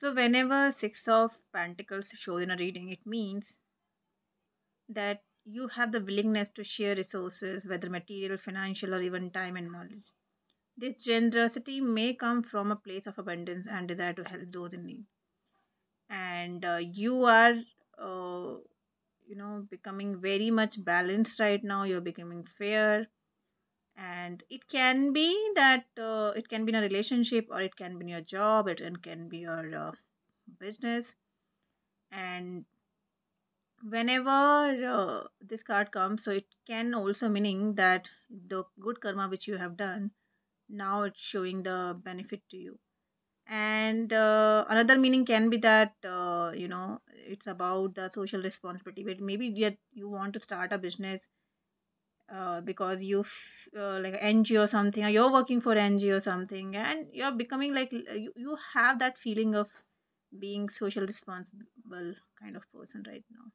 So, whenever Six of Pentacles shows in a reading, it means that you have the willingness to share resources, whether material, financial, or even time and knowledge. This generosity may come from a place of abundance and desire to help those in need. And uh, you are, uh, you know, becoming very much balanced right now. You're becoming fair. And it can be that uh, it can be in a relationship or it can be in your job, it can be your uh, business. And whenever uh, this card comes so it can also meaning that the good karma which you have done now it's showing the benefit to you and uh, another meaning can be that uh, you know it's about the social responsibility but maybe yet you want to start a business uh, because you uh, like NGO or something or you're working for NGO or something and you're becoming like you, you have that feeling of being social responsible kind of person right now